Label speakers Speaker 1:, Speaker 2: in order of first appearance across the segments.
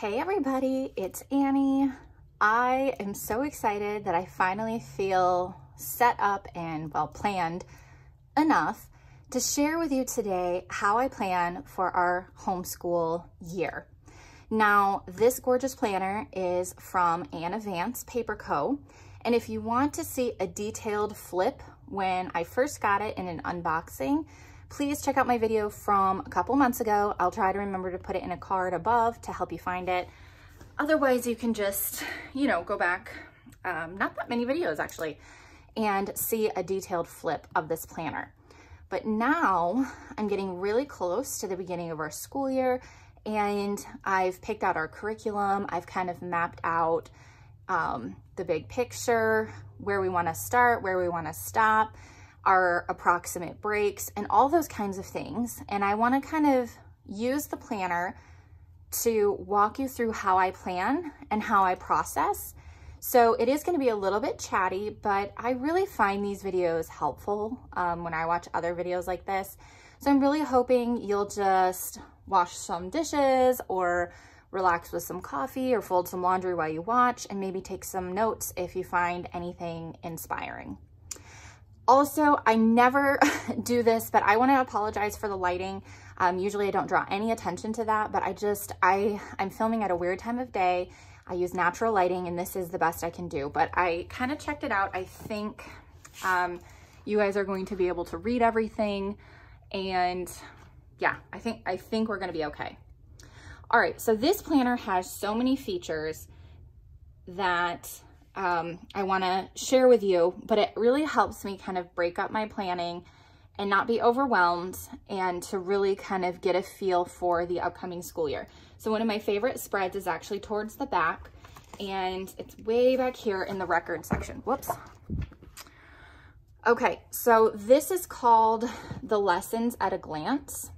Speaker 1: Hey everybody, it's Annie. I am so excited that I finally feel set up and well planned enough to share with you today how I plan for our homeschool year. Now, this gorgeous planner is from Anna Vance Paper Co. And if you want to see a detailed flip when I first got it in an unboxing, please check out my video from a couple months ago. I'll try to remember to put it in a card above to help you find it. Otherwise, you can just, you know, go back, um, not that many videos actually, and see a detailed flip of this planner. But now I'm getting really close to the beginning of our school year and I've picked out our curriculum. I've kind of mapped out um, the big picture, where we wanna start, where we wanna stop, our approximate breaks, and all those kinds of things. And I wanna kind of use the planner to walk you through how I plan and how I process. So it is gonna be a little bit chatty, but I really find these videos helpful um, when I watch other videos like this. So I'm really hoping you'll just wash some dishes or relax with some coffee or fold some laundry while you watch and maybe take some notes if you find anything inspiring. Also, I never do this, but I want to apologize for the lighting. Um, usually I don't draw any attention to that, but I just, I, I'm filming at a weird time of day. I use natural lighting and this is the best I can do, but I kind of checked it out. I think um, you guys are going to be able to read everything and yeah, I think, I think we're going to be okay. All right, so this planner has so many features that um, I want to share with you, but it really helps me kind of break up my planning and not be overwhelmed and to really kind of get a feel for the upcoming school year. So one of my favorite spreads is actually towards the back and it's way back here in the record section. Whoops. Okay, so this is called the Lessons at a Glance.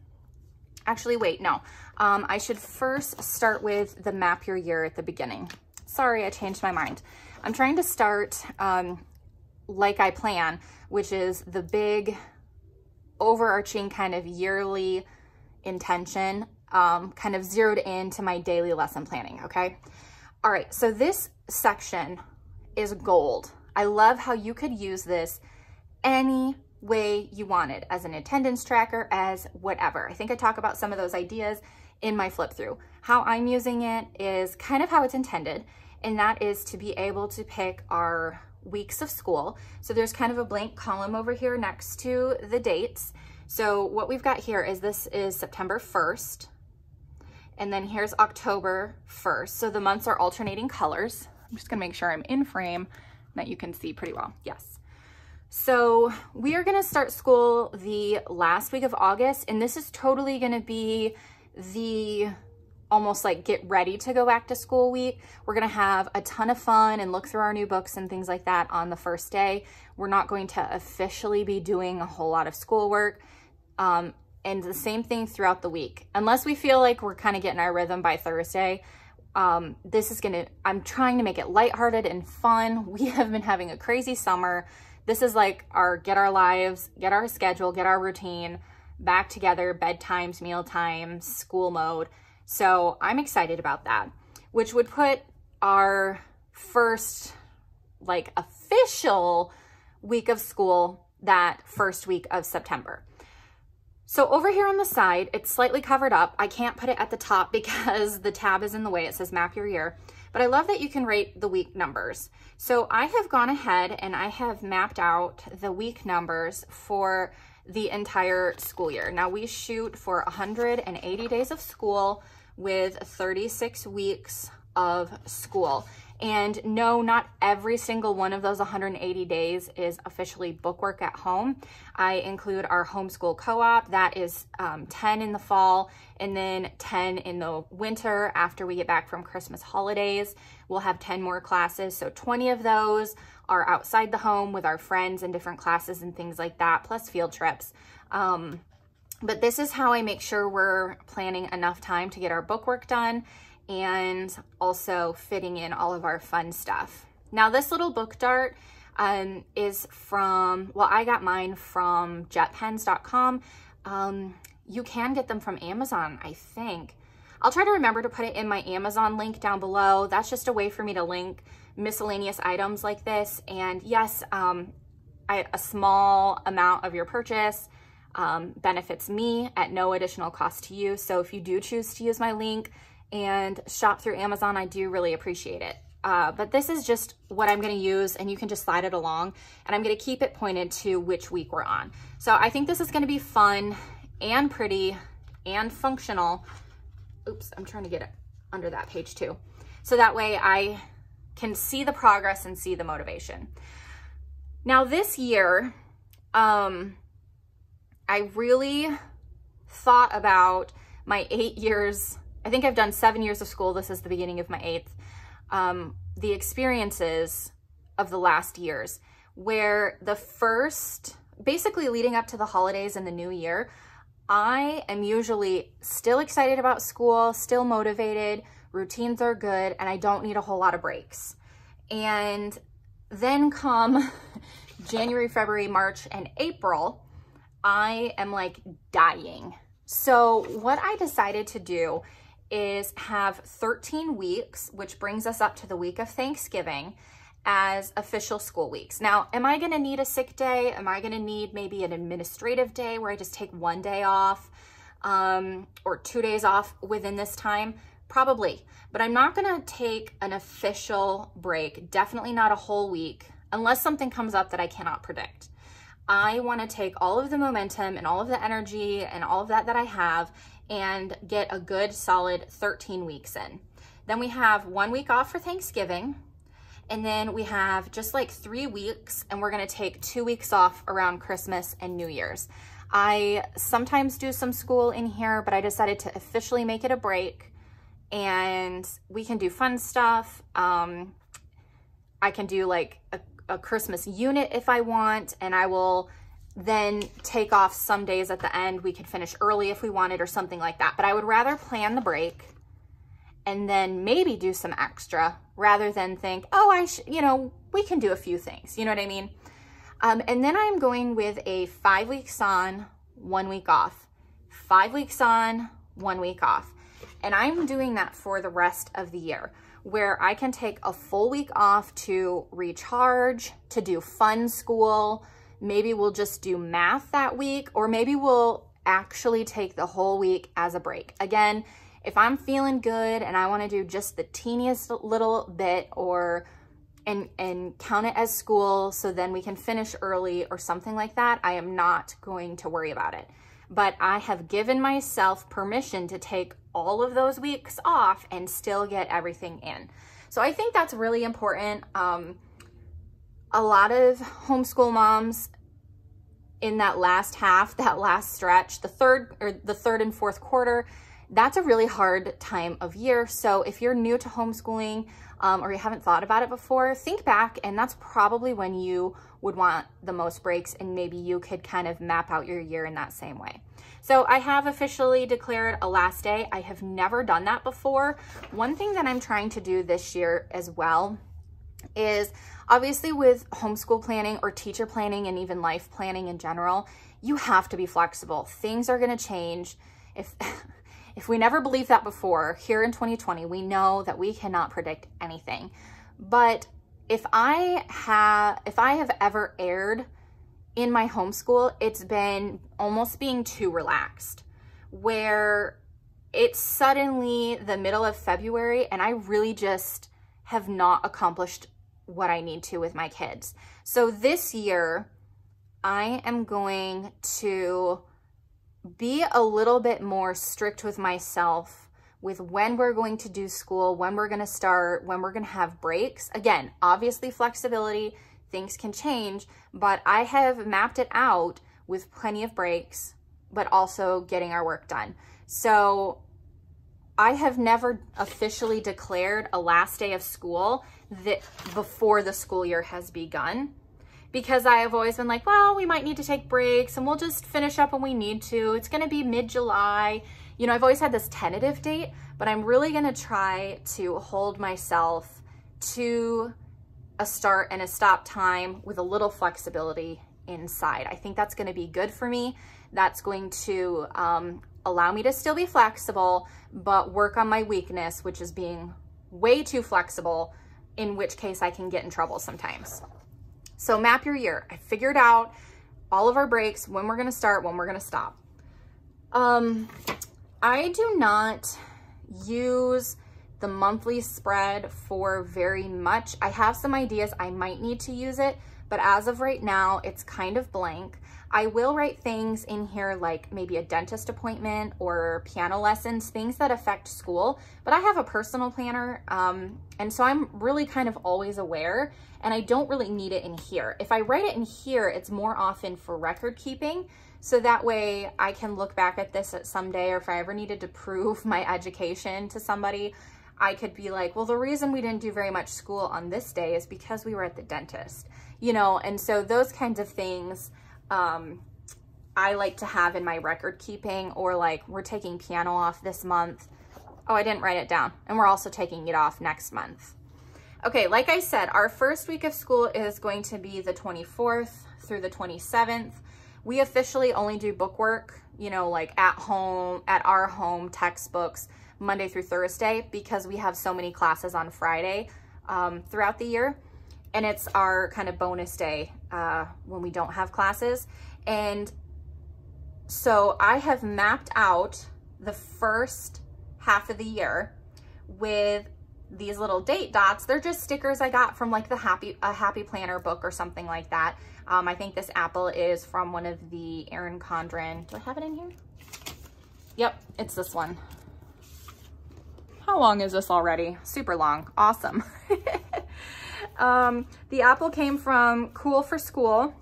Speaker 1: Actually, wait, no. Um, I should first start with the map your year at the beginning. Sorry, I changed my mind. I'm trying to start um, like I plan, which is the big overarching kind of yearly intention, um, kind of zeroed into my daily lesson planning, okay? All right, so this section is gold. I love how you could use this any way you wanted as an attendance tracker, as whatever. I think I talk about some of those ideas in my flip through. How I'm using it is kind of how it's intended, and that is to be able to pick our weeks of school. So there's kind of a blank column over here next to the dates. So what we've got here is this is September 1st, and then here's October 1st. So the months are alternating colors. I'm just gonna make sure I'm in frame that you can see pretty well. Yes. So we are gonna start school the last week of August, and this is totally gonna be the almost like get ready to go back to school week. We're gonna have a ton of fun and look through our new books and things like that on the first day. We're not going to officially be doing a whole lot of schoolwork. Um, and the same thing throughout the week. Unless we feel like we're kind of getting our rhythm by Thursday, um, this is gonna, I'm trying to make it lighthearted and fun. We have been having a crazy summer. This is like our get our lives, get our schedule, get our routine back together, bedtimes, meal times, school mode. So I'm excited about that, which would put our first like official week of school that first week of September. So over here on the side, it's slightly covered up. I can't put it at the top because the tab is in the way. It says map your year, but I love that you can rate the week numbers. So I have gone ahead and I have mapped out the week numbers for the entire school year. Now we shoot for 180 days of school with 36 weeks of school. And no, not every single one of those 180 days is officially bookwork at home. I include our homeschool co-op, that is um, 10 in the fall and then 10 in the winter after we get back from Christmas holidays. We'll have 10 more classes, so 20 of those are outside the home with our friends and different classes and things like that, plus field trips. Um, but this is how I make sure we're planning enough time to get our bookwork done and also fitting in all of our fun stuff. Now this little book dart um, is from, well, I got mine from jetpens.com. Um, you can get them from Amazon, I think. I'll try to remember to put it in my Amazon link down below. That's just a way for me to link miscellaneous items like this. And yes, um, I, a small amount of your purchase um, benefits me at no additional cost to you. So if you do choose to use my link and shop through Amazon, I do really appreciate it. Uh, but this is just what I'm going to use and you can just slide it along and I'm going to keep it pointed to which week we're on. So I think this is going to be fun and pretty and functional. Oops, I'm trying to get it under that page too. So that way I can see the progress and see the motivation. Now this year, um, I really thought about my eight years, I think I've done seven years of school. This is the beginning of my eighth. Um, the experiences of the last years where the first, basically leading up to the holidays and the new year, I am usually still excited about school, still motivated, routines are good, and I don't need a whole lot of breaks. And then come January, February, March, and April, I am like dying. So what I decided to do is have 13 weeks, which brings us up to the week of Thanksgiving as official school weeks. Now, am I gonna need a sick day? Am I gonna need maybe an administrative day where I just take one day off um, or two days off within this time? Probably, but I'm not gonna take an official break, definitely not a whole week, unless something comes up that I cannot predict. I want to take all of the momentum and all of the energy and all of that that I have and get a good solid 13 weeks in. Then we have one week off for Thanksgiving. And then we have just like three weeks and we're gonna take two weeks off around Christmas and New Year's. I sometimes do some school in here, but I decided to officially make it a break and we can do fun stuff. Um, I can do like a a Christmas unit if I want, and I will then take off some days at the end. We could finish early if we wanted or something like that. But I would rather plan the break and then maybe do some extra rather than think, oh, I you know, we can do a few things. You know what I mean? Um, and then I'm going with a five weeks on, one week off. Five weeks on, one week off. And I'm doing that for the rest of the year where I can take a full week off to recharge, to do fun school. Maybe we'll just do math that week, or maybe we'll actually take the whole week as a break. Again, if I'm feeling good and I want to do just the teeniest little bit or and and count it as school so then we can finish early or something like that, I am not going to worry about it. But I have given myself permission to take all of those weeks off and still get everything in. So I think that's really important. Um, a lot of homeschool moms in that last half, that last stretch, the third or the third and fourth quarter, that's a really hard time of year. So if you're new to homeschooling um, or you haven't thought about it before, think back and that's probably when you would want the most breaks and maybe you could kind of map out your year in that same way. So I have officially declared a last day. I have never done that before. One thing that I'm trying to do this year as well is obviously with homeschool planning or teacher planning and even life planning in general, you have to be flexible. Things are going to change. If if we never believed that before, here in 2020, we know that we cannot predict anything. But if I have if I have ever erred in my homeschool, it's been almost being too relaxed, where it's suddenly the middle of February and I really just have not accomplished what I need to with my kids. So this year, I am going to be a little bit more strict with myself with when we're going to do school, when we're going to start, when we're going to have breaks. Again, obviously flexibility, things can change, but I have mapped it out with plenty of breaks, but also getting our work done. So I have never officially declared a last day of school that before the school year has begun because I have always been like, well, we might need to take breaks and we'll just finish up when we need to. It's going to be mid-July. You know, I've always had this tentative date, but I'm really going to try to hold myself to a start and a stop time with a little flexibility inside. I think that's gonna be good for me. That's going to um, allow me to still be flexible, but work on my weakness, which is being way too flexible, in which case I can get in trouble sometimes. So map your year. I figured out all of our breaks, when we're gonna start, when we're gonna stop. Um, I do not use the monthly spread for very much. I have some ideas I might need to use it, but as of right now, it's kind of blank. I will write things in here like maybe a dentist appointment or piano lessons, things that affect school, but I have a personal planner. Um, and so I'm really kind of always aware and I don't really need it in here. If I write it in here, it's more often for record keeping. So that way I can look back at this at some day or if I ever needed to prove my education to somebody, I could be like, well, the reason we didn't do very much school on this day is because we were at the dentist, you know? And so those kinds of things, um, I like to have in my record keeping or like we're taking piano off this month. Oh, I didn't write it down. And we're also taking it off next month. Okay, like I said, our first week of school is going to be the 24th through the 27th. We officially only do bookwork, you know, like at home, at our home, textbooks, Monday through Thursday, because we have so many classes on Friday um, throughout the year and it's our kind of bonus day uh, when we don't have classes. And so I have mapped out the first half of the year with these little date dots. They're just stickers I got from like the Happy a Happy Planner book or something like that. Um, I think this apple is from one of the Erin Condren. Do I have it in here? Yep, it's this one. How long is this already? Super long. Awesome. Um, the apple came from Cool for School,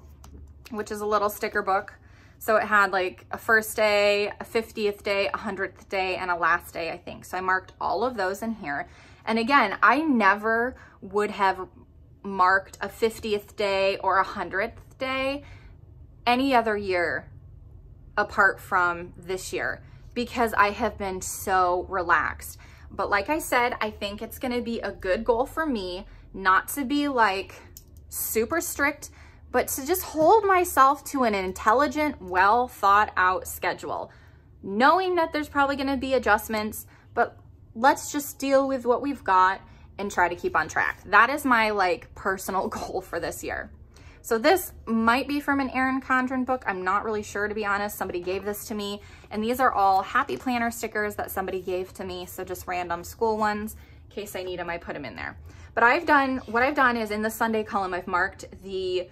Speaker 1: which is a little sticker book. So it had like a first day, a 50th day, a 100th day, and a last day, I think. So I marked all of those in here. And again, I never would have marked a 50th day or a 100th day any other year apart from this year because I have been so relaxed. But like I said, I think it's gonna be a good goal for me not to be like super strict, but to just hold myself to an intelligent, well thought out schedule, knowing that there's probably going to be adjustments, but let's just deal with what we've got and try to keep on track. That is my like personal goal for this year. So this might be from an Erin Condren book. I'm not really sure, to be honest. Somebody gave this to me. And these are all Happy Planner stickers that somebody gave to me. So just random school ones. In case I need them, I put them in there. But I've done, what I've done is in the Sunday column, I've marked the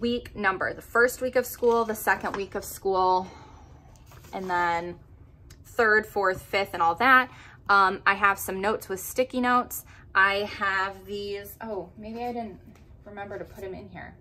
Speaker 1: week number, the first week of school, the second week of school, and then third, fourth, fifth, and all that. Um, I have some notes with sticky notes. I have these, oh, maybe I didn't remember to put them in here.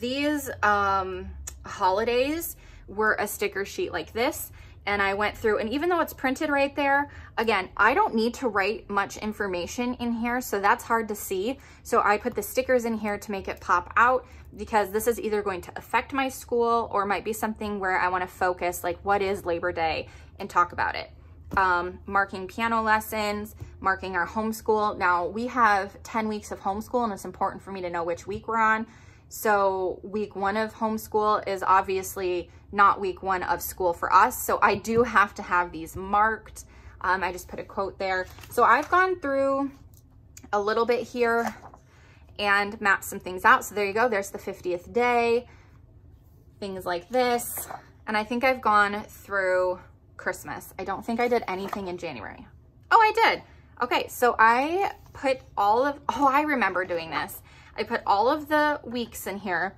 Speaker 1: These um, holidays were a sticker sheet like this and I went through and even though it's printed right there, again, I don't need to write much information in here, so that's hard to see. So I put the stickers in here to make it pop out because this is either going to affect my school or might be something where I wanna focus like what is Labor Day and talk about it. Um, marking piano lessons, marking our homeschool. Now we have 10 weeks of homeschool and it's important for me to know which week we're on. So week one of homeschool is obviously not week one of school for us. So I do have to have these marked. Um, I just put a quote there. So I've gone through a little bit here and mapped some things out. So there you go. There's the 50th day, things like this. And I think I've gone through Christmas. I don't think I did anything in January. Oh, I did. Okay, so I put all of, oh, I remember doing this. I put all of the weeks in here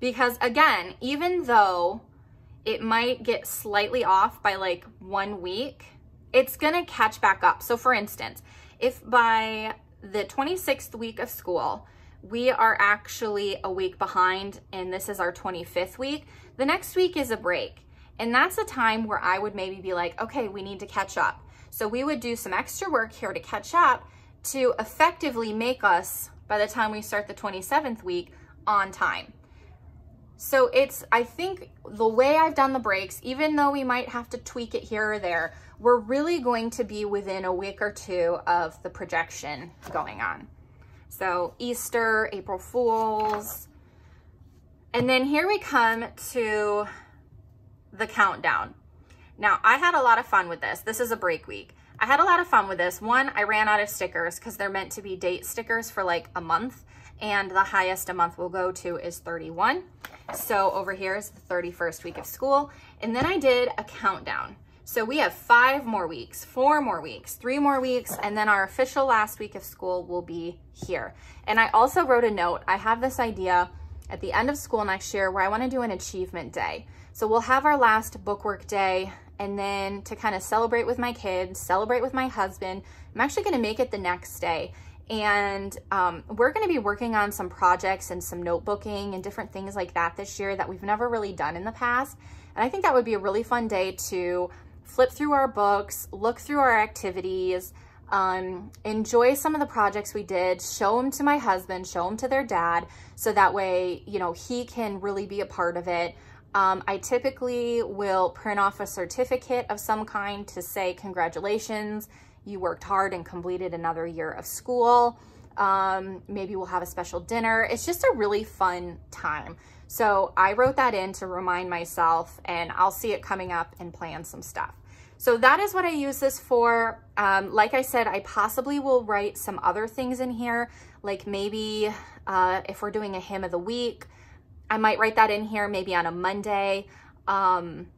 Speaker 1: because again, even though it might get slightly off by like one week, it's gonna catch back up. So for instance, if by the 26th week of school, we are actually a week behind and this is our 25th week, the next week is a break. And that's a time where I would maybe be like, okay, we need to catch up. So we would do some extra work here to catch up to effectively make us, by the time we start the 27th week, on time. So it's, I think the way I've done the breaks, even though we might have to tweak it here or there, we're really going to be within a week or two of the projection going on. So Easter, April Fools. And then here we come to the countdown. Now, I had a lot of fun with this. This is a break week. I had a lot of fun with this. One, I ran out of stickers because they're meant to be date stickers for like a month and the highest a month will go to is 31. So over here is the 31st week of school. And then I did a countdown. So we have five more weeks, four more weeks, three more weeks, and then our official last week of school will be here. And I also wrote a note. I have this idea at the end of school next year where I want to do an achievement day. So we'll have our last bookwork day and then to kind of celebrate with my kids, celebrate with my husband. I'm actually going to make it the next day. And um, we're going to be working on some projects and some notebooking and different things like that this year that we've never really done in the past. And I think that would be a really fun day to flip through our books, look through our activities, um, enjoy some of the projects we did, show them to my husband, show them to their dad, so that way, you know, he can really be a part of it. Um, I typically will print off a certificate of some kind to say congratulations, you worked hard and completed another year of school. Um, maybe we'll have a special dinner. It's just a really fun time. So I wrote that in to remind myself and I'll see it coming up and plan some stuff. So that is what I use this for. Um, like I said, I possibly will write some other things in here, like maybe uh, if we're doing a hymn of the week, I might write that in here maybe on a Monday. Um,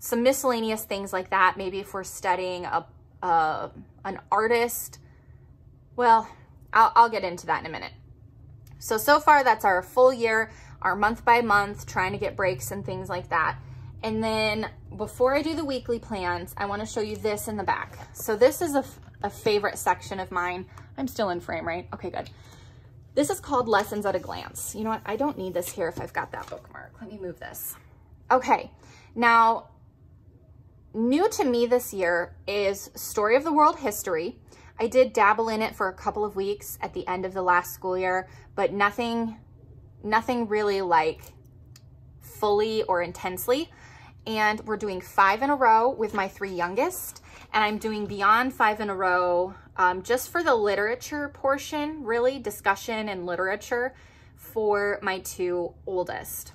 Speaker 1: some miscellaneous things like that. Maybe if we're studying a, an artist. Well, I'll, I'll get into that in a minute. So, so far that's our full year, our month by month, trying to get breaks and things like that. And then before I do the weekly plans, I wanna show you this in the back. So this is a, a favorite section of mine. I'm still in frame, right? Okay, good. This is called Lessons at a Glance. You know what? I don't need this here if I've got that bookmark. Let me move this. Okay, now new to me this year is Story of the World History. I did dabble in it for a couple of weeks at the end of the last school year, but nothing, nothing really like fully or intensely. And we're doing five in a row with my three youngest, and I'm doing beyond five in a row um, just for the literature portion, really, discussion and literature for my two oldest.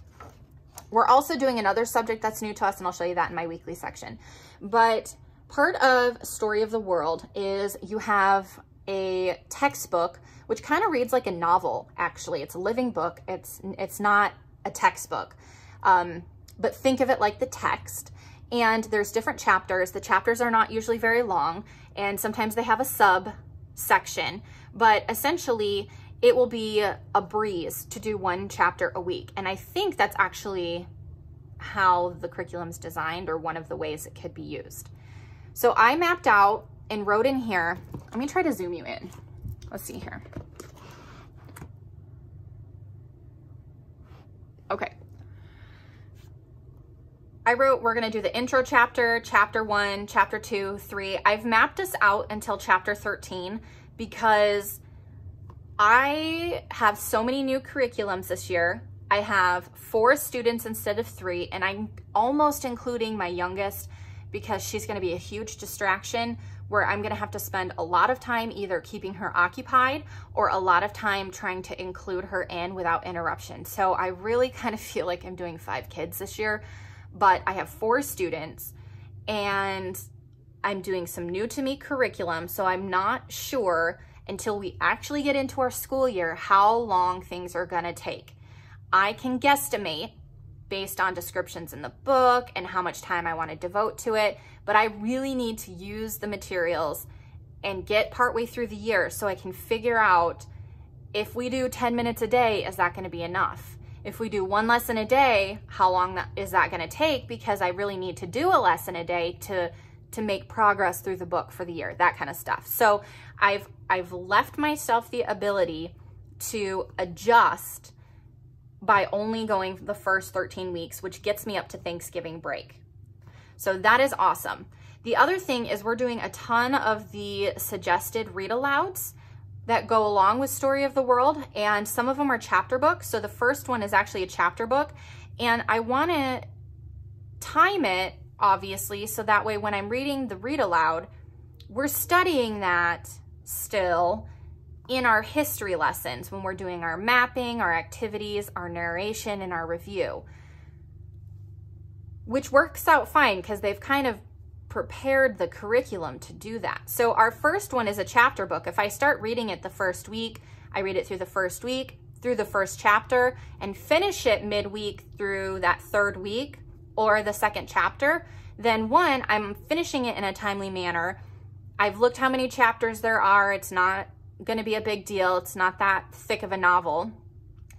Speaker 1: We're also doing another subject that's new to us, and I'll show you that in my weekly section. But part of Story of the World is you have a textbook, which kind of reads like a novel, actually. It's a living book. It's, it's not a textbook. Um, but think of it like the text and there's different chapters. The chapters are not usually very long and sometimes they have a sub section, but essentially it will be a breeze to do one chapter a week. And I think that's actually how the curriculum's designed or one of the ways it could be used. So I mapped out and wrote in here, let me try to zoom you in. Let's see here. Okay, I wrote, we're gonna do the intro chapter, chapter one, chapter two, three. I've mapped us out until chapter 13 because I have so many new curriculums this year. I have four students instead of three, and I'm almost including my youngest because she's gonna be a huge distraction where I'm gonna have to spend a lot of time either keeping her occupied or a lot of time trying to include her in without interruption. So I really kind of feel like I'm doing five kids this year but I have four students and I'm doing some new to me curriculum. So I'm not sure until we actually get into our school year how long things are gonna take. I can guesstimate based on descriptions in the book and how much time I wanna devote to it, but I really need to use the materials and get partway through the year so I can figure out if we do 10 minutes a day, is that gonna be enough? If we do one lesson a day, how long is that gonna take? Because I really need to do a lesson a day to, to make progress through the book for the year, that kind of stuff. So I've, I've left myself the ability to adjust by only going the first 13 weeks, which gets me up to Thanksgiving break. So that is awesome. The other thing is we're doing a ton of the suggested read alouds that go along with Story of the World, and some of them are chapter books. So the first one is actually a chapter book, and I want to time it, obviously, so that way when I'm reading the read aloud, we're studying that still, in our history lessons when we're doing our mapping, our activities, our narration, and our review, which works out fine because they've kind of prepared the curriculum to do that. So our first one is a chapter book. If I start reading it the first week, I read it through the first week, through the first chapter, and finish it midweek through that third week or the second chapter, then one, I'm finishing it in a timely manner. I've looked how many chapters there are. It's not going to be a big deal. It's not that thick of a novel.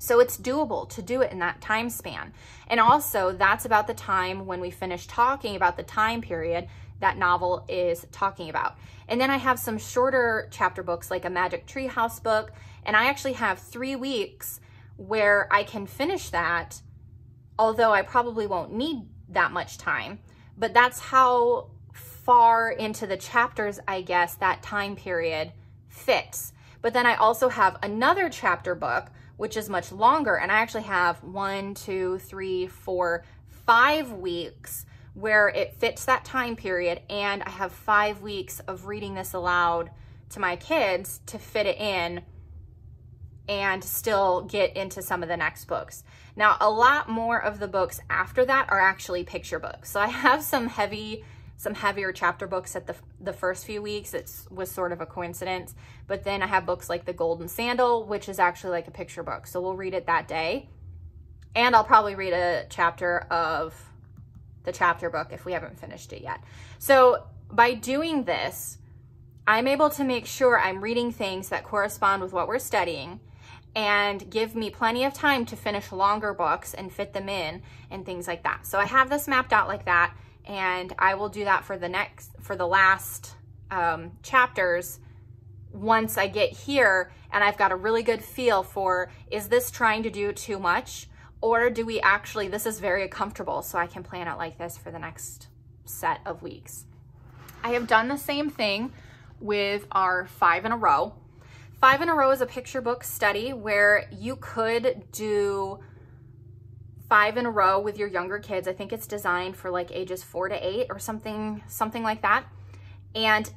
Speaker 1: So it's doable to do it in that time span. And also, that's about the time when we finish talking about the time period that novel is talking about. And then I have some shorter chapter books like a Magic Tree House book. And I actually have three weeks where I can finish that, although I probably won't need that much time. But that's how far into the chapters, I guess, that time period fits. But then I also have another chapter book, which is much longer. And I actually have one, two, three, four, five weeks where it fits that time period. And I have five weeks of reading this aloud to my kids to fit it in and still get into some of the next books. Now, a lot more of the books after that are actually picture books. So I have some heavy some heavier chapter books at the, the first few weeks. It was sort of a coincidence. But then I have books like The Golden Sandal, which is actually like a picture book. So we'll read it that day. And I'll probably read a chapter of the chapter book if we haven't finished it yet. So by doing this, I'm able to make sure I'm reading things that correspond with what we're studying and give me plenty of time to finish longer books and fit them in and things like that. So I have this mapped out like that and I will do that for the next, for the last um, chapters once I get here and I've got a really good feel for, is this trying to do too much? Or do we actually, this is very comfortable, so I can plan it like this for the next set of weeks. I have done the same thing with our five in a row. Five in a row is a picture book study where you could do five in a row with your younger kids. I think it's designed for like ages four to eight or something, something like that. And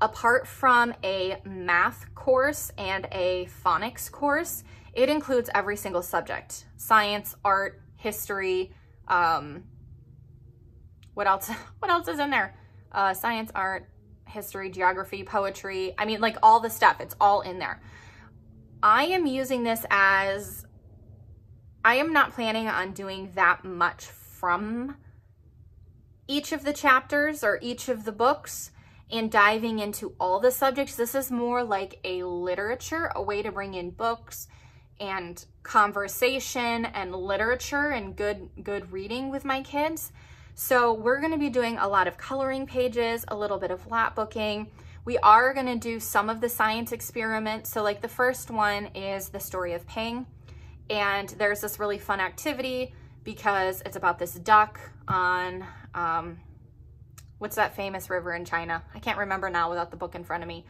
Speaker 1: apart from a math course and a phonics course, it includes every single subject, science, art, history, um, what else, what else is in there? Uh, science, art, history, geography, poetry. I mean, like all the stuff, it's all in there. I am using this as I am not planning on doing that much from each of the chapters or each of the books and diving into all the subjects. This is more like a literature, a way to bring in books and conversation and literature and good good reading with my kids. So we're going to be doing a lot of coloring pages, a little bit of lap booking. We are going to do some of the science experiments. So like the first one is the story of Ping. And there's this really fun activity because it's about this duck on, um, what's that famous river in China? I can't remember now without the book in front of me.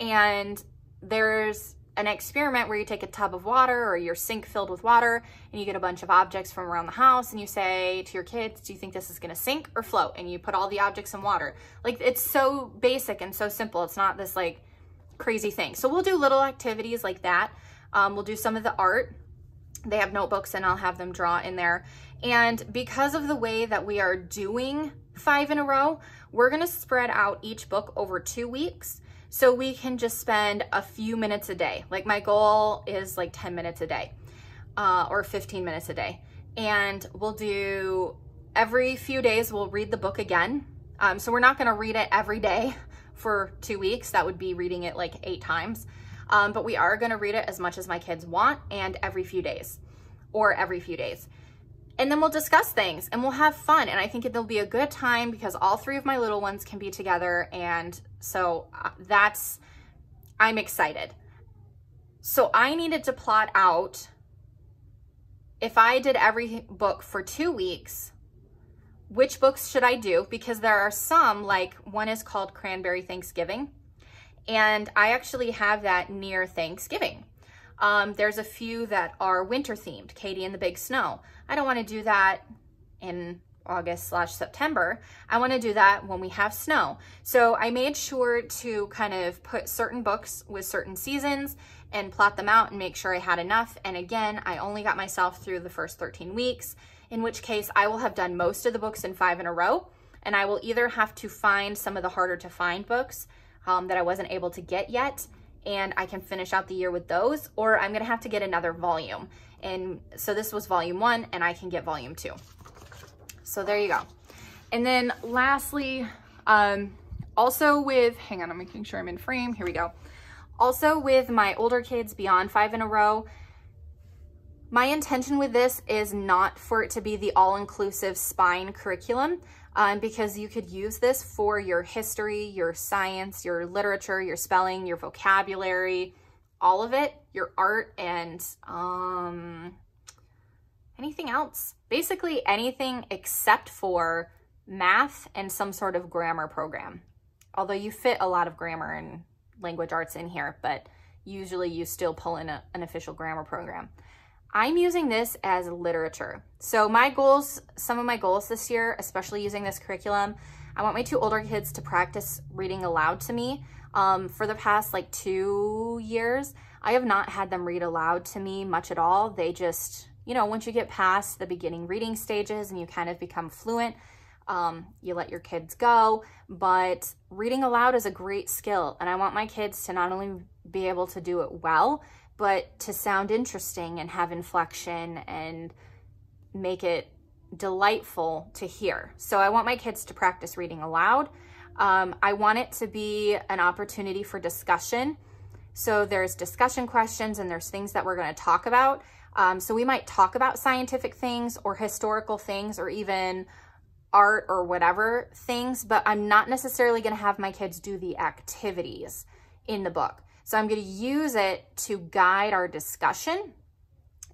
Speaker 1: And there's an experiment where you take a tub of water or your sink filled with water and you get a bunch of objects from around the house and you say to your kids, do you think this is gonna sink or float? And you put all the objects in water. Like it's so basic and so simple. It's not this like crazy thing. So we'll do little activities like that. Um, we'll do some of the art they have notebooks and I'll have them draw in there. And because of the way that we are doing five in a row, we're gonna spread out each book over two weeks so we can just spend a few minutes a day. Like my goal is like 10 minutes a day uh, or 15 minutes a day. And we'll do every few days, we'll read the book again. Um, so we're not gonna read it every day for two weeks. That would be reading it like eight times. Um, but we are gonna read it as much as my kids want and every few days or every few days. And then we'll discuss things and we'll have fun. And I think it'll be a good time because all three of my little ones can be together. And so uh, that's, I'm excited. So I needed to plot out if I did every book for two weeks, which books should I do? Because there are some, like one is called Cranberry Thanksgiving. And I actually have that near Thanksgiving. Um, there's a few that are winter themed, Katie and the Big Snow. I don't want to do that in August slash September. I want to do that when we have snow. So I made sure to kind of put certain books with certain seasons and plot them out and make sure I had enough. And again, I only got myself through the first 13 weeks, in which case I will have done most of the books in five in a row. And I will either have to find some of the harder to find books um, that I wasn't able to get yet, and I can finish out the year with those, or I'm gonna have to get another volume. And so this was volume one, and I can get volume two. So there you go. And then lastly, um, also with, hang on, I'm making sure I'm in frame. Here we go. Also with my older kids beyond five in a row, my intention with this is not for it to be the all-inclusive spine curriculum um, because you could use this for your history, your science, your literature, your spelling, your vocabulary, all of it, your art, and um, anything else. Basically anything except for math and some sort of grammar program. Although you fit a lot of grammar and language arts in here, but usually you still pull in a, an official grammar program. I'm using this as literature. So my goals, some of my goals this year, especially using this curriculum, I want my two older kids to practice reading aloud to me. Um, for the past like two years, I have not had them read aloud to me much at all. They just, you know, once you get past the beginning reading stages and you kind of become fluent, um, you let your kids go. But reading aloud is a great skill. And I want my kids to not only be able to do it well, but to sound interesting and have inflection and make it delightful to hear. So I want my kids to practice reading aloud. Um, I want it to be an opportunity for discussion. So there's discussion questions and there's things that we're going to talk about. Um, so we might talk about scientific things or historical things or even art or whatever things, but I'm not necessarily going to have my kids do the activities in the book. So I'm going to use it to guide our discussion,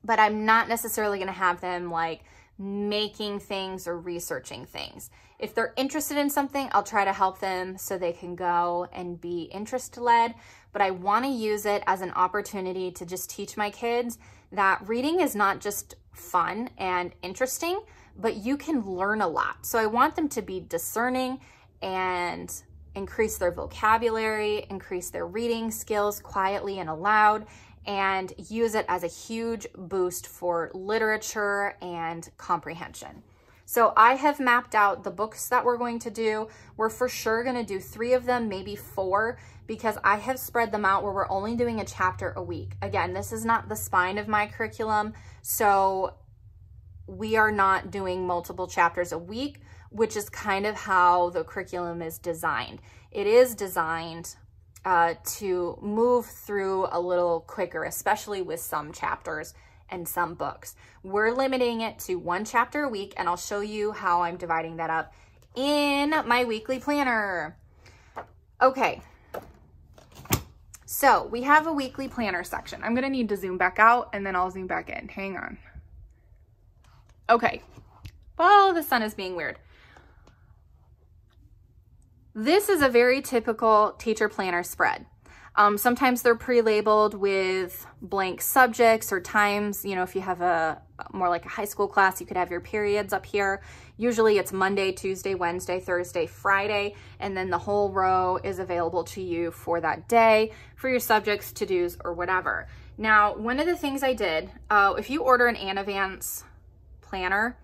Speaker 1: but I'm not necessarily going to have them like making things or researching things. If they're interested in something, I'll try to help them so they can go and be interest led, but I want to use it as an opportunity to just teach my kids that reading is not just fun and interesting, but you can learn a lot. So I want them to be discerning and increase their vocabulary, increase their reading skills quietly and aloud, and use it as a huge boost for literature and comprehension. So I have mapped out the books that we're going to do. We're for sure going to do three of them, maybe four, because I have spread them out where we're only doing a chapter a week. Again, this is not the spine of my curriculum, so we are not doing multiple chapters a week which is kind of how the curriculum is designed. It is designed uh, to move through a little quicker, especially with some chapters and some books. We're limiting it to one chapter a week, and I'll show you how I'm dividing that up in my weekly planner. Okay, so we have a weekly planner section. I'm gonna need to zoom back out and then I'll zoom back in. Hang on. Okay. Well, the sun is being weird. This is a very typical teacher planner spread. Um, sometimes they're pre-labeled with blank subjects or times. You know, if you have a more like a high school class, you could have your periods up here. Usually it's Monday, Tuesday, Wednesday, Thursday, Friday, and then the whole row is available to you for that day for your subjects, to-dos, or whatever. Now, one of the things I did, uh, if you order an Anna Vance planner,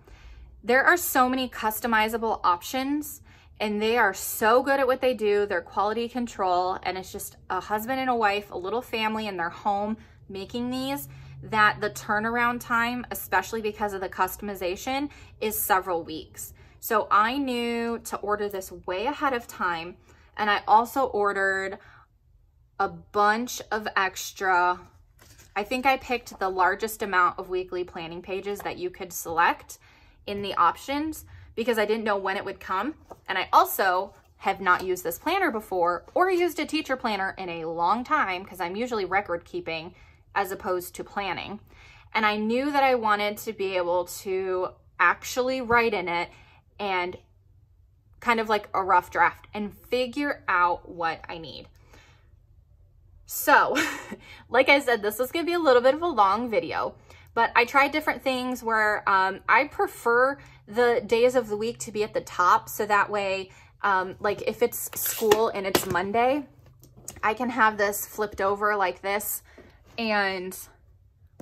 Speaker 1: there are so many customizable options and they are so good at what they do. They're quality control and it's just a husband and a wife, a little family in their home making these that the turnaround time, especially because of the customization, is several weeks. So I knew to order this way ahead of time. And I also ordered a bunch of extra, I think I picked the largest amount of weekly planning pages that you could select in the options because I didn't know when it would come. And I also have not used this planner before or used a teacher planner in a long time because I'm usually record keeping as opposed to planning. And I knew that I wanted to be able to actually write in it and kind of like a rough draft and figure out what I need. So, like I said, this is going to be a little bit of a long video, but I tried different things where um, I prefer the days of the week to be at the top. So that way, um, like if it's school and it's Monday, I can have this flipped over like this and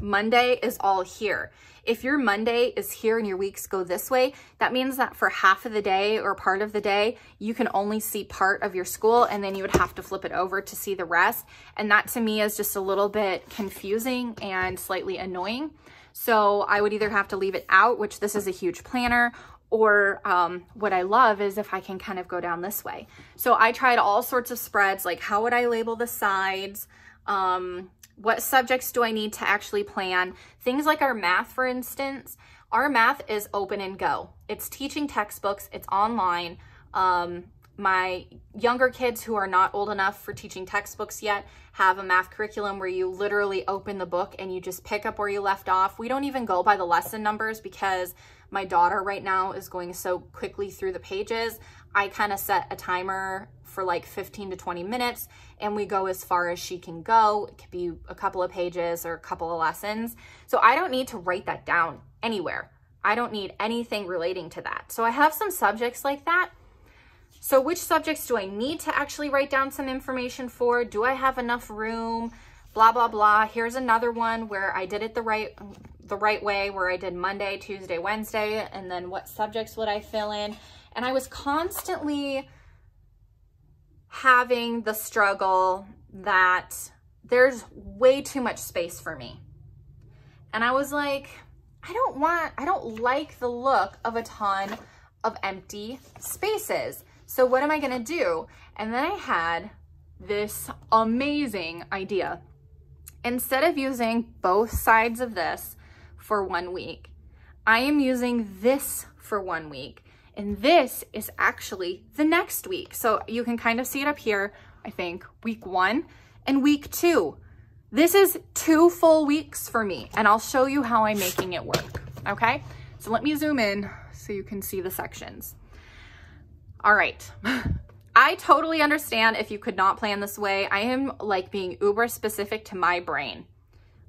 Speaker 1: Monday is all here. If your Monday is here and your weeks go this way, that means that for half of the day or part of the day, you can only see part of your school and then you would have to flip it over to see the rest. And that to me is just a little bit confusing and slightly annoying. So I would either have to leave it out, which this is a huge planner, or um, what I love is if I can kind of go down this way. So I tried all sorts of spreads, like how would I label the sides? Um, what subjects do I need to actually plan? Things like our math, for instance, our math is open and go. It's teaching textbooks, it's online. Um, my younger kids who are not old enough for teaching textbooks yet have a math curriculum where you literally open the book and you just pick up where you left off. We don't even go by the lesson numbers because my daughter right now is going so quickly through the pages. I kind of set a timer for like 15 to 20 minutes and we go as far as she can go. It could be a couple of pages or a couple of lessons. So I don't need to write that down anywhere. I don't need anything relating to that. So I have some subjects like that. So which subjects do I need to actually write down some information for? Do I have enough room? Blah, blah, blah. Here's another one where I did it the right the right way where I did Monday, Tuesday, Wednesday, and then what subjects would I fill in. And I was constantly having the struggle that there's way too much space for me. And I was like, I don't want, I don't like the look of a ton of empty spaces. So what am I gonna do? And then I had this amazing idea. Instead of using both sides of this for one week, I am using this for one week. And this is actually the next week. So you can kind of see it up here, I think, week one and week two. This is two full weeks for me, and I'll show you how I'm making it work, okay? So let me zoom in so you can see the sections. All right. I totally understand if you could not plan this way. I am like being uber specific to my brain.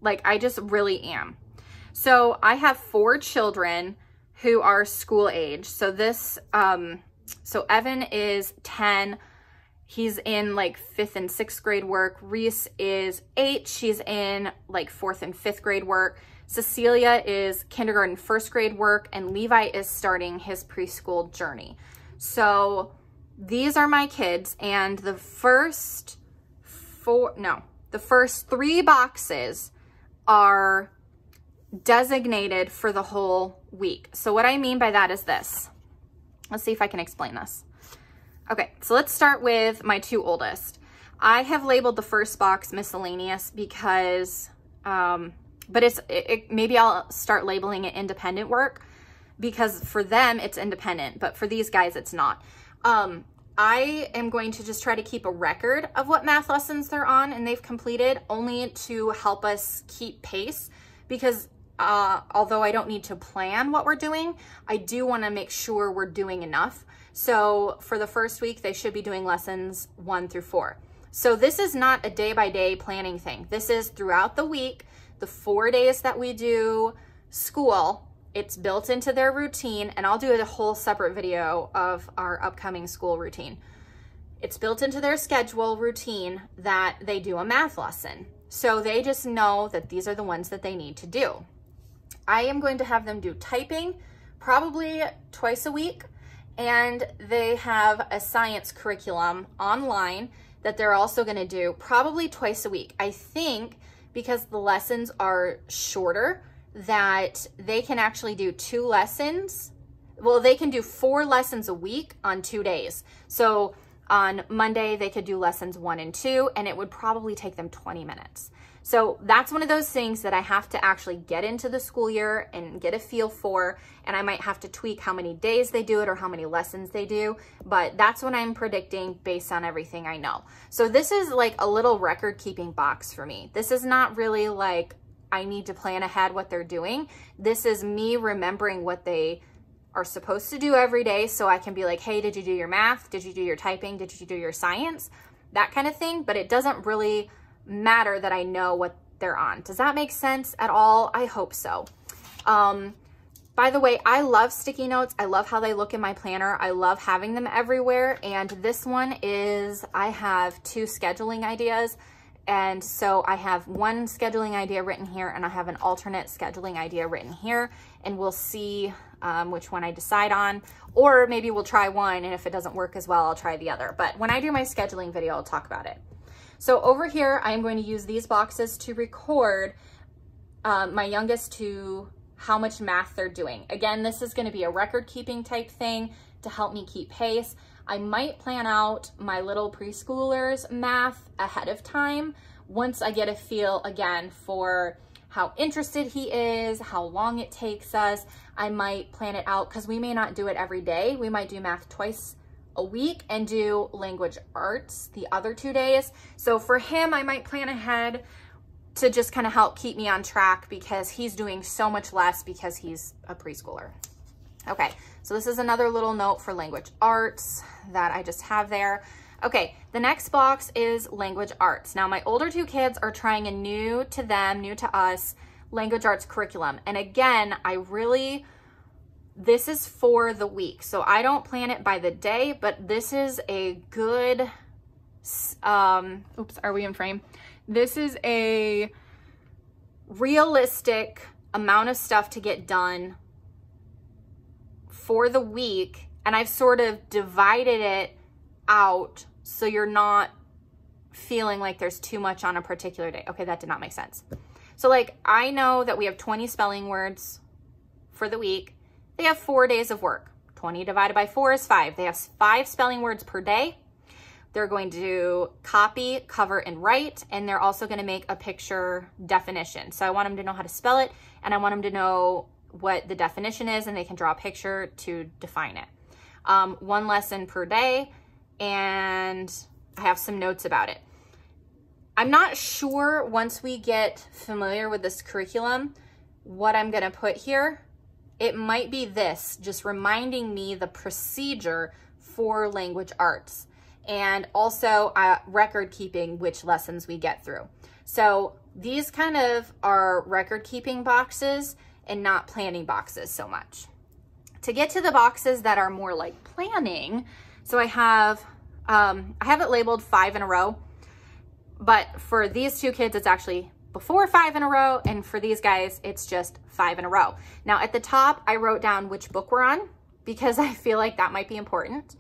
Speaker 1: Like I just really am. So I have four children who are school age. So this, um, so Evan is 10. He's in like fifth and sixth grade work. Reese is eight. She's in like fourth and fifth grade work. Cecilia is kindergarten, first grade work, and Levi is starting his preschool journey. So these are my kids, and the first four, no, the first three boxes are designated for the whole week. So what I mean by that is this. Let's see if I can explain this. Okay, so let's start with my two oldest. I have labeled the first box miscellaneous because, um, but it's, it, it, maybe I'll start labeling it independent work because for them it's independent, but for these guys it's not. Um, I am going to just try to keep a record of what math lessons they're on and they've completed only to help us keep pace because uh, although I don't need to plan what we're doing, I do want to make sure we're doing enough. So for the first week, they should be doing lessons one through four. So this is not a day by day planning thing. This is throughout the week, the four days that we do school, it's built into their routine and I'll do a whole separate video of our upcoming school routine. It's built into their schedule routine that they do a math lesson. So they just know that these are the ones that they need to do. I am going to have them do typing probably twice a week. And they have a science curriculum online that they're also going to do probably twice a week. I think because the lessons are shorter that they can actually do two lessons. Well, they can do four lessons a week on two days. So on Monday, they could do lessons one and two, and it would probably take them 20 minutes. So that's one of those things that I have to actually get into the school year and get a feel for, and I might have to tweak how many days they do it or how many lessons they do, but that's what I'm predicting based on everything I know. So this is like a little record keeping box for me. This is not really like I need to plan ahead what they're doing. This is me remembering what they are supposed to do every day so I can be like, hey, did you do your math? Did you do your typing? Did you do your science? That kind of thing, but it doesn't really matter that I know what they're on. Does that make sense at all? I hope so. Um, By the way, I love sticky notes. I love how they look in my planner. I love having them everywhere. And this one is, I have two scheduling ideas. And so I have one scheduling idea written here and I have an alternate scheduling idea written here. And we'll see um, which one I decide on. Or maybe we'll try one and if it doesn't work as well, I'll try the other. But when I do my scheduling video, I'll talk about it. So over here, I'm going to use these boxes to record um, my youngest to how much math they're doing. Again, this is gonna be a record keeping type thing to help me keep pace. I might plan out my little preschoolers math ahead of time once I get a feel again for how interested he is, how long it takes us. I might plan it out because we may not do it every day. We might do math twice a week and do language arts the other two days. So for him, I might plan ahead to just kind of help keep me on track because he's doing so much less because he's a preschooler. Okay, so this is another little note for language arts that I just have there. Okay, the next box is language arts. Now my older two kids are trying a new to them, new to us, language arts curriculum. And again, I really, this is for the week. So I don't plan it by the day, but this is a good, um, oops, are we in frame? This is a realistic amount of stuff to get done for the week. And I've sort of divided it out so you're not feeling like there's too much on a particular day. Okay, that did not make sense. So like I know that we have 20 spelling words for the week. They have four days of work. 20 divided by four is five. They have five spelling words per day. They're going to copy, cover, and write, and they're also going to make a picture definition. So I want them to know how to spell it, and I want them to know what the definition is, and they can draw a picture to define it. Um, one lesson per day, and I have some notes about it. I'm not sure once we get familiar with this curriculum what I'm to put here. It might be this, just reminding me the procedure for language arts and also uh, record keeping which lessons we get through. So these kind of are record keeping boxes and not planning boxes so much. To get to the boxes that are more like planning, so I have, um, I have it labeled five in a row, but for these two kids, it's actually before five in a row, and for these guys, it's just five in a row. Now at the top, I wrote down which book we're on because I feel like that might be important.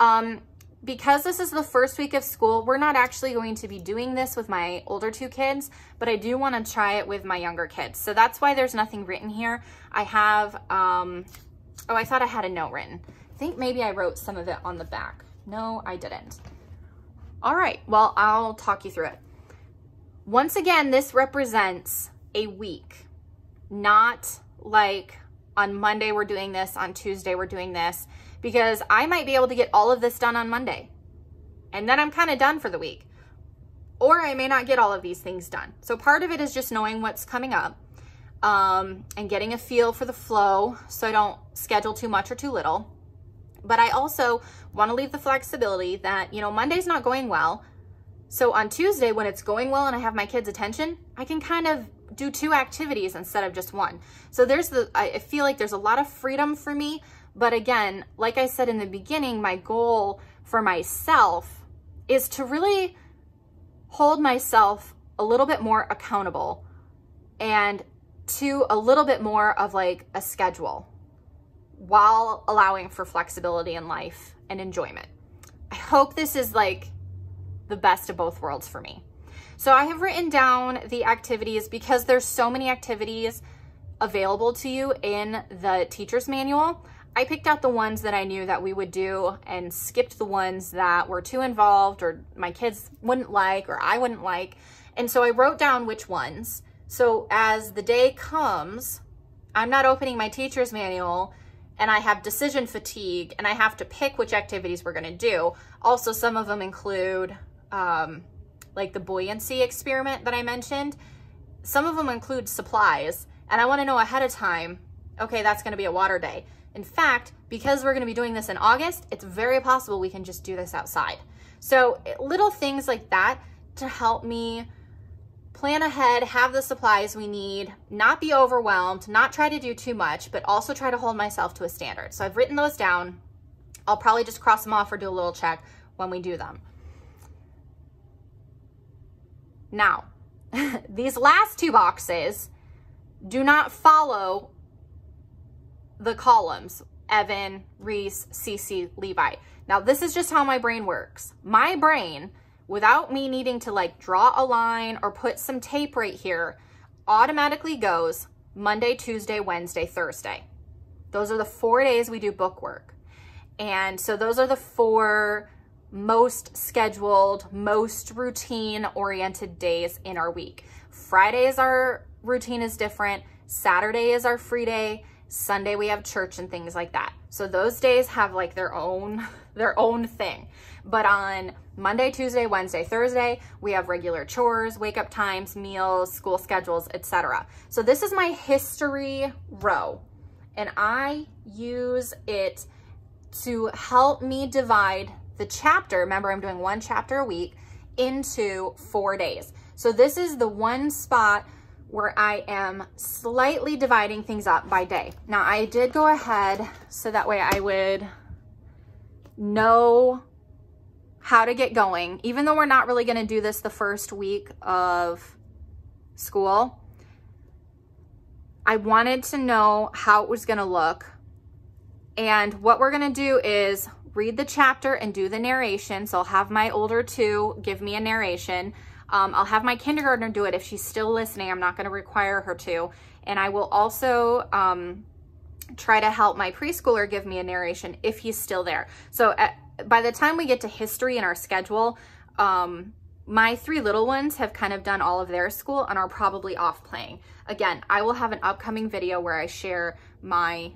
Speaker 1: Um, because this is the first week of school, we're not actually going to be doing this with my older two kids, but I do want to try it with my younger kids. So that's why there's nothing written here. I have, um, oh, I thought I had a note written. I think maybe I wrote some of it on the back. No, I didn't. All right, well, I'll talk you through it. Once again, this represents a week, not like on Monday we're doing this, on Tuesday we're doing this because I might be able to get all of this done on Monday. And then I'm kind of done for the week. Or I may not get all of these things done. So part of it is just knowing what's coming up um, and getting a feel for the flow so I don't schedule too much or too little. But I also want to leave the flexibility that, you know, Monday's not going well. So on Tuesday, when it's going well and I have my kids' attention, I can kind of do two activities instead of just one. So there's the, I feel like there's a lot of freedom for me but again, like I said in the beginning, my goal for myself is to really hold myself a little bit more accountable and to a little bit more of like a schedule while allowing for flexibility in life and enjoyment. I hope this is like the best of both worlds for me. So I have written down the activities because there's so many activities available to you in the teacher's manual. I picked out the ones that I knew that we would do and skipped the ones that were too involved or my kids wouldn't like or I wouldn't like. And so I wrote down which ones. So as the day comes, I'm not opening my teacher's manual and I have decision fatigue and I have to pick which activities we're gonna do. Also, some of them include um, like the buoyancy experiment that I mentioned. Some of them include supplies and I wanna know ahead of time, okay, that's gonna be a water day. In fact, because we're gonna be doing this in August, it's very possible we can just do this outside. So little things like that to help me plan ahead, have the supplies we need, not be overwhelmed, not try to do too much, but also try to hold myself to a standard. So I've written those down. I'll probably just cross them off or do a little check when we do them. Now, these last two boxes do not follow the columns, Evan, Reese, Cece, Levi. Now, this is just how my brain works. My brain, without me needing to like draw a line or put some tape right here, automatically goes Monday, Tuesday, Wednesday, Thursday. Those are the four days we do book work. And so those are the four most scheduled, most routine oriented days in our week. Fridays our routine is different. Saturday is our free day. Sunday we have church and things like that. So those days have like their own their own thing. But on Monday, Tuesday, Wednesday, Thursday, we have regular chores, wake up times, meals, school schedules, etc. So this is my history row and I use it to help me divide the chapter, remember I'm doing one chapter a week, into four days. So this is the one spot where I am slightly dividing things up by day. Now I did go ahead so that way I would know how to get going. Even though we're not really gonna do this the first week of school, I wanted to know how it was gonna look. And what we're gonna do is read the chapter and do the narration. So I'll have my older two give me a narration. Um, I'll have my kindergartner do it if she's still listening. I'm not going to require her to. And I will also um, try to help my preschooler give me a narration if he's still there. So at, by the time we get to history in our schedule, um, my three little ones have kind of done all of their school and are probably off playing. Again, I will have an upcoming video where I share my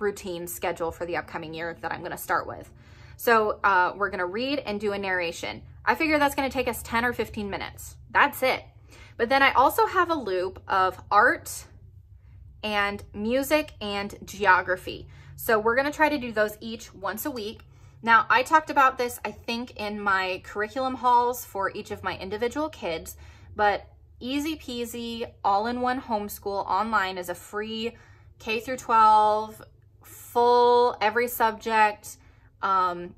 Speaker 1: routine schedule for the upcoming year that I'm gonna start with. So uh, we're gonna read and do a narration. I figure that's gonna take us 10 or 15 minutes. That's it. But then I also have a loop of art and music and geography. So we're gonna try to do those each once a week. Now I talked about this, I think in my curriculum hauls for each of my individual kids, but easy peasy, all-in-one homeschool online is a free K through 12 full, every subject, um,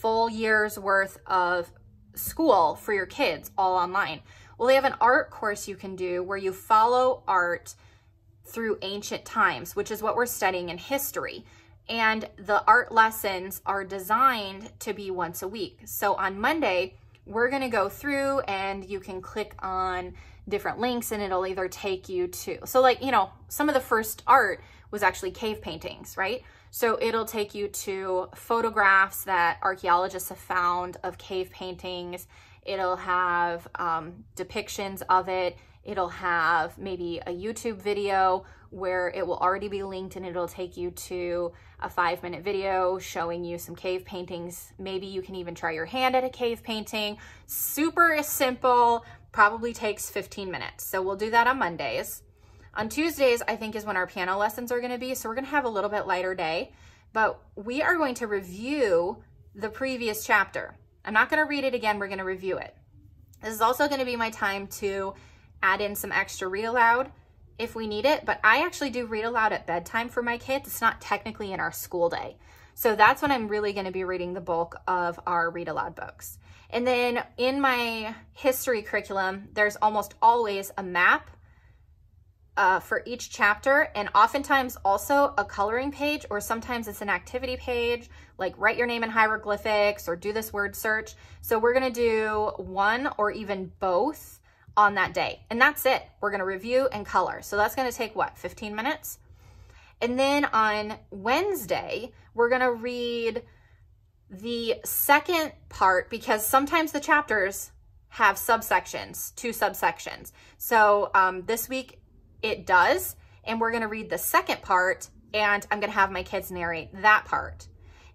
Speaker 1: full year's worth of school for your kids all online. Well, they have an art course you can do where you follow art through ancient times, which is what we're studying in history. And the art lessons are designed to be once a week. So on Monday, we're gonna go through and you can click on different links and it'll either take you to, so like, you know, some of the first art was actually cave paintings, right? So it'll take you to photographs that archaeologists have found of cave paintings. It'll have um, depictions of it. It'll have maybe a YouTube video where it will already be linked and it'll take you to a five minute video showing you some cave paintings. Maybe you can even try your hand at a cave painting. Super simple, probably takes 15 minutes. So we'll do that on Mondays. On Tuesdays, I think is when our piano lessons are gonna be. So we're gonna have a little bit lighter day, but we are going to review the previous chapter. I'm not gonna read it again, we're gonna review it. This is also gonna be my time to add in some extra read aloud if we need it, but I actually do read aloud at bedtime for my kids. It's not technically in our school day. So that's when I'm really gonna be reading the bulk of our read aloud books. And then in my history curriculum, there's almost always a map uh, for each chapter and oftentimes also a coloring page or sometimes it's an activity page like write your name in hieroglyphics or do this word search. So we're gonna do one or even both on that day and that's it. We're gonna review and color. So that's gonna take what, 15 minutes? And then on Wednesday, we're gonna read the second part because sometimes the chapters have subsections, two subsections. So um, this week it does. And we're gonna read the second part and I'm gonna have my kids narrate that part.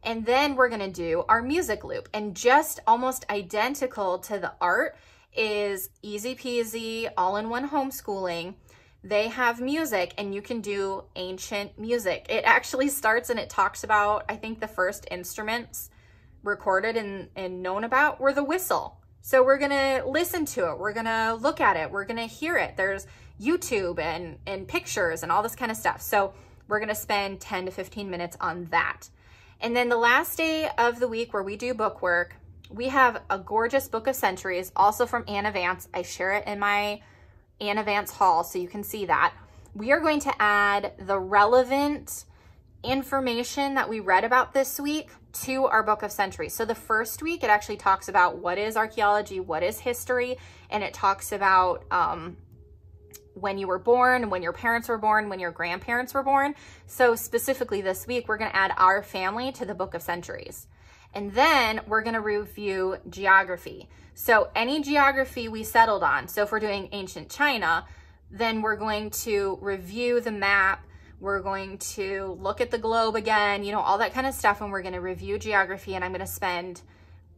Speaker 1: And then we're gonna do our music loop. And just almost identical to the art is easy peasy, all-in-one homeschooling. They have music and you can do ancient music. It actually starts and it talks about, I think the first instruments recorded and, and known about were the whistle. So we're gonna listen to it. We're gonna look at it. We're gonna hear it. There's YouTube and, and pictures and all this kind of stuff. So we're gonna spend 10 to 15 minutes on that. And then the last day of the week where we do book work, we have a gorgeous book of centuries, also from Anna Vance. I share it in my Anna Vance haul so you can see that. We are going to add the relevant information that we read about this week to our book of centuries. So the first week, it actually talks about what is archaeology, what is history, and it talks about um, when you were born, when your parents were born, when your grandparents were born. So specifically this week, we're going to add our family to the book of centuries. And then we're going to review geography. So any geography we settled on, so if we're doing ancient China, then we're going to review the map, we're going to look at the globe again, you know, all that kind of stuff, and we're going to review geography, and I'm going to spend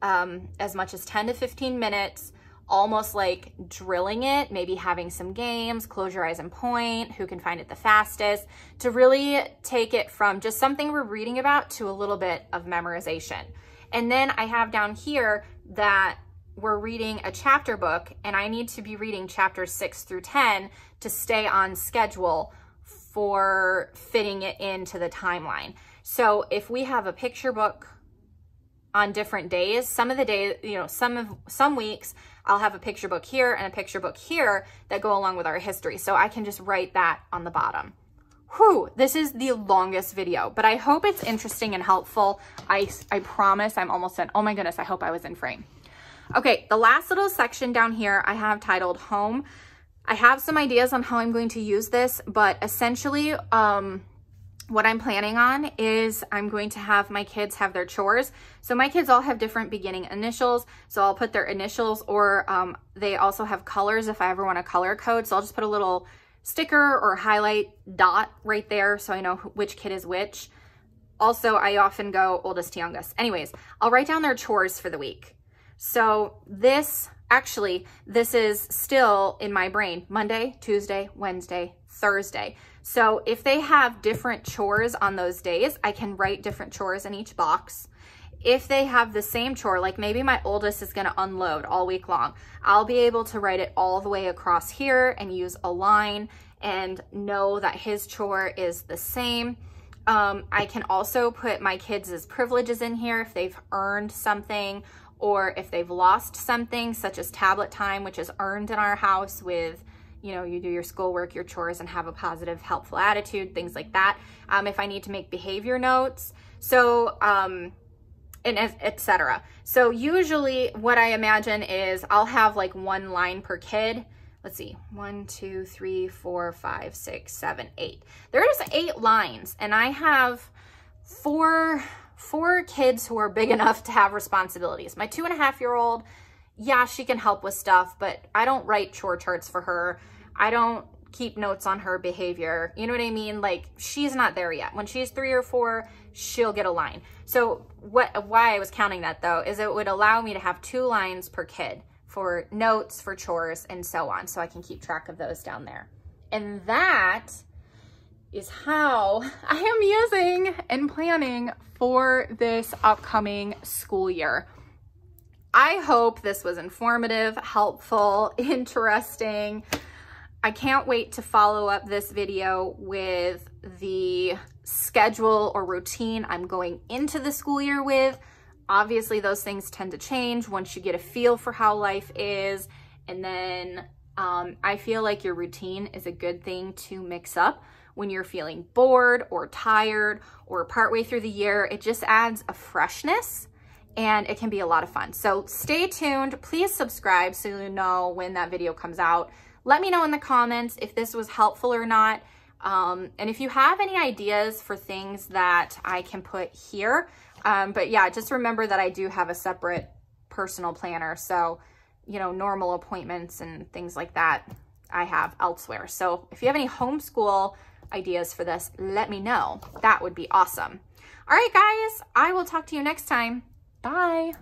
Speaker 1: um, as much as 10 to 15 minutes almost like drilling it, maybe having some games, close your eyes and point, who can find it the fastest, to really take it from just something we're reading about to a little bit of memorization. And then I have down here that we're reading a chapter book and I need to be reading chapters six through 10 to stay on schedule for fitting it into the timeline. So if we have a picture book on different days, some of the days, you know, some of some weeks I'll have a picture book here and a picture book here that go along with our history. So I can just write that on the bottom. Whew, this is the longest video, but I hope it's interesting and helpful. I, I promise I'm almost done. Oh my goodness, I hope I was in frame. Okay, the last little section down here I have titled home. I have some ideas on how I'm going to use this, but essentially um, what I'm planning on is I'm going to have my kids have their chores. So my kids all have different beginning initials. So I'll put their initials or um, they also have colors if I ever want to color code. So I'll just put a little sticker or highlight dot right there so I know which kid is which. Also, I often go oldest to youngest. Anyways, I'll write down their chores for the week. So this, actually, this is still in my brain, Monday, Tuesday, Wednesday, Thursday. So if they have different chores on those days, I can write different chores in each box. If they have the same chore, like maybe my oldest is gonna unload all week long, I'll be able to write it all the way across here and use a line and know that his chore is the same. Um, I can also put my kids' privileges in here if they've earned something or if they've lost something such as tablet time, which is earned in our house with, you know, you do your schoolwork, your chores and have a positive, helpful attitude, things like that. Um, if I need to make behavior notes. So, um, and etc. So usually what I imagine is I'll have like one line per kid. Let's see, one, two, three, four, five, six, seven, eight. There's eight lines and I have four, four kids who are big enough to have responsibilities. My two and a half year old, yeah, she can help with stuff, but I don't write chore charts for her. I don't keep notes on her behavior. You know what I mean? Like she's not there yet. When she's three or four, she'll get a line. So what, why I was counting that though, is it would allow me to have two lines per kid for notes, for chores, and so on. So I can keep track of those down there. And that is how I am using and planning for this upcoming school year. I hope this was informative, helpful, interesting. I can't wait to follow up this video with the schedule or routine I'm going into the school year with. Obviously, those things tend to change once you get a feel for how life is. And then um, I feel like your routine is a good thing to mix up when you're feeling bored or tired or partway through the year. It just adds a freshness and it can be a lot of fun. So stay tuned. Please subscribe so you know when that video comes out. Let me know in the comments if this was helpful or not. Um, and if you have any ideas for things that I can put here, um, but yeah, just remember that I do have a separate personal planner. So, you know, normal appointments and things like that I have elsewhere. So if you have any homeschool ideas for this, let me know. That would be awesome. All right, guys, I will talk to you next time. Bye.